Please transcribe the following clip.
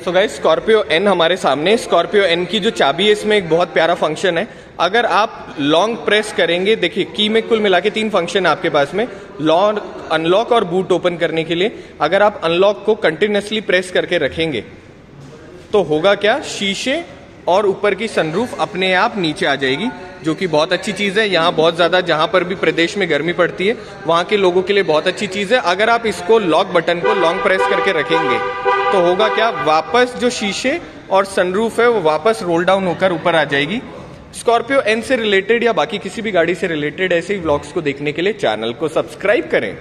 So guys Scorpio N हमारे सामने। Scorpio N की जो चाबी है, इसमें एक बहुत प्यारा फ़ंक्शन है। अगर आप लॉन्ग प्रेस करेंगे, देखिए की में कुल मिला के तीन फ़ंक्शन है आपके पास में। लॉन्ग अनलॉक और बूट ओपन करने के लिए। अगर आप अनलॉक को कंटिन्यूसली प्रेस करके रखेंगे तो होगा क्या? शीशे और ऊपर की सनरूफ अपने आप नीचे आ जाएगी, जो कि बहुत अच्छी चीज़ है। यहाँ बहुत ज़्यादा, जहाँ पर भी प्रदेश में गर्मी पड़ती है, वहाँ के लोगों के लिए बहुत अच्छी चीज़ है। अगर आप इसको लॉक बटन को लॉन्ग प्रेस करके रखेंगे तो होगा क्या? वापस जो शीशे और सनरूफ है, वो वापस रोल डाउन होकर ऊपर आ जाएगी। स्कॉर्पियो एन से रिलेटेड या बाकी किसी भी गाड़ी से रिलेटेड ऐसे ही व्लॉग्स को देखने के लिए चैनल को सब्सक्राइब करें।